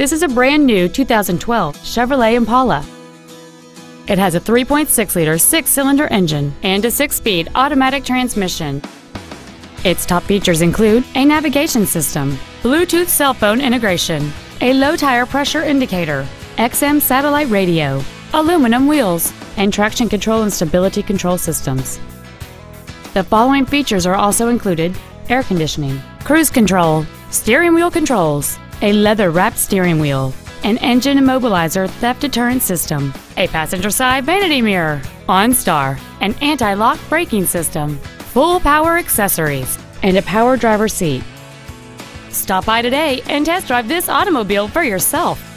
This is a brand new 2012 Chevrolet Impala. It has a 3.6-liter six-cylinder engine and a six-speed automatic transmission. Its top features include a navigation system, Bluetooth cell phone integration, a low tire pressure indicator, XM satellite radio, aluminum wheels, and traction control and stability control systems. The following features are also included air conditioning, cruise control, steering wheel controls, a leather wrapped steering wheel, an engine immobilizer theft deterrent system, a passenger side vanity mirror, OnStar, an anti lock braking system, full power accessories, and a power driver seat. Stop by today and test drive this automobile for yourself.